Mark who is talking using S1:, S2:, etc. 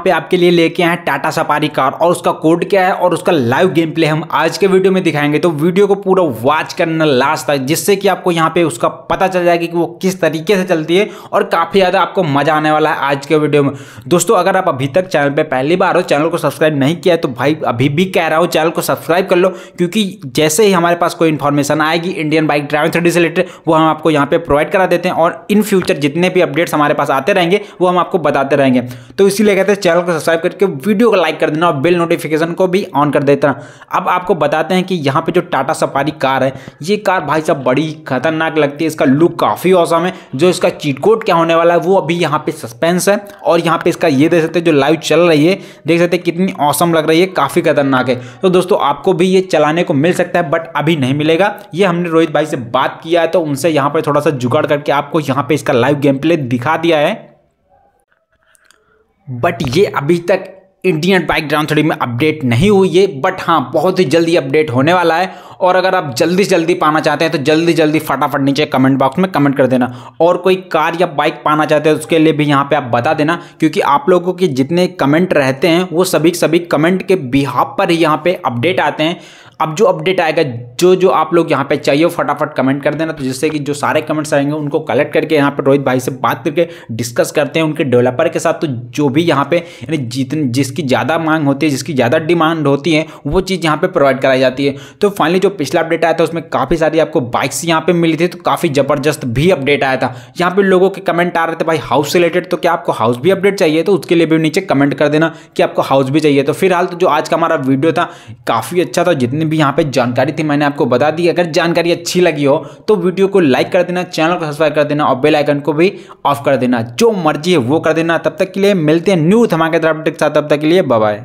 S1: पे आपके लिए लेके आए टाटा सफारी कार और उसका कोड क्या है और उसका लाइव गेम प्ले हम आज के वीडियो में दिखाएँगे। तो वीडियो को पूरा वॉच करना लास्ट तक, जिससे कि आपको यहाँ पे उसका पता चल जाएगा कि वो किस तरीके से चलती है और काफ़ी ज़्यादा आपको मज़ा आने वाला है आज के वीडियो में। दोस्तों, अगर आप अभी तक चैनल पर पहली बार हो चैनल को सब्सक्राइब नहीं किया तो भाई अभी भी कह रहा हूँ चैनल को सब्सक्राइब कर लो, क्योंकि जैसे ही हमारे पास कोई इन्फॉर्मेशन आएगी इंडियन बाइक ड्राइविंग थ्री से रिलेटेड वो हम आपको यहाँ पे प्रोवाइड करा देते हैं और इन फ्यूचर जितने भी अपडेट्स हमारे पास आते रहेंगे, वो हम आपको बताते रहेंगे। तो इसीलिए कहते हैं चैनल को सब्सक्राइब करके वीडियो को लाइक कर देना और बेल नोटिफिकेशन को भी ऑन कर देता अब आपको बताते हैं कि यहाँ पे जो टाटा सफारी कार है, ये कार भाई साहब बड़ी खतरनाक लगती है। इसका लुक काफ़ी औसम है। जो इसका चीटकोट क्या होने वाला है, वो अभी यहाँ पे सस्पेंस है और यहाँ पे इसका ये देख सकते हैं, जो लाइव चल रही है, देख सकते हैं कितनी औसम लग रही है, काफ़ी खतरनाक है। तो दोस्तों, आपको भी ये चलाने को मिल सकता है बट अभी नहीं मिलेगा। ये हमने रोहित भाई से बात किया है तो उनसे यहाँ पर थोड़ा सा जुगाड़ करके आपको यहाँ पे इसका लाइव गेम प्ले दिखा दिया है। बट ये अभी तक इंडियन बाइक ग्राउंड थ्री में अपडेट नहीं हुई है बट हाँ बहुत ही जल्दी अपडेट होने वाला है। और अगर आप जल्दी जल्दी पाना चाहते हैं तो जल्दी जल्दी फटाफट नीचे कमेंट बॉक्स में कमेंट कर देना। और कोई कार या बाइक पाना चाहते हैं उसके लिए भी यहाँ पे आप बता देना, क्योंकि आप लोगों के जितने कमेंट रहते हैं, वो सभी सभी कमेंट के बिहाब पर ही यहाँ पर अपडेट आते हैं। अब जो अपडेट आएगा, जो जो आप लोग यहाँ पे चाहिए फटाफट कमेंट कर देना। तो जिससे कि जो सारे कमेंट्स आएँगे, उनको कलेक्ट करके यहाँ पे रोहित भाई से बात करके डिस्कस करते हैं उनके डेवलपर के साथ। तो जो भी यहाँ पे, यानी जितनी, जिसकी ज़्यादा मांग होती है, जिसकी ज़्यादा डिमांड होती है, वो चीज़ यहाँ पर प्रोवाइड कराई जाती है। तो फाइनली जो पिछला अपडेट आया था, उसमें काफ़ी सारी आपको बाइक्स यहाँ पर मिली थी तो काफ़ी ज़बरदस्त भी अपडेट आया था। यहाँ पर लोगों के कमेंट आ रहे थे, भाई हाउस से रिलेटेड तो क्या आपको हाउस भी अपडेट चाहिए? तो उसके लिए भी नीचे कमेंट कर देना कि आपको हाउस भी चाहिए। तो फ़िलहाल तो जो आज का हमारा वीडियो था, काफ़ी अच्छा था। जितनी भी यहाँ पे जानकारी थी, मैंने आपको बता दी। अगर जानकारी अच्छी लगी हो तो वीडियो को लाइक कर देना चैनल को सब्सक्राइब कर देना और बेल आइकन को भी ऑफ़ कर देना। जो मर्ज़ी है वो कर देना। तब तक के लिए मिलते हैं न्यू धमाकेदार अपडेट के साथ। तब तक के लिए बाय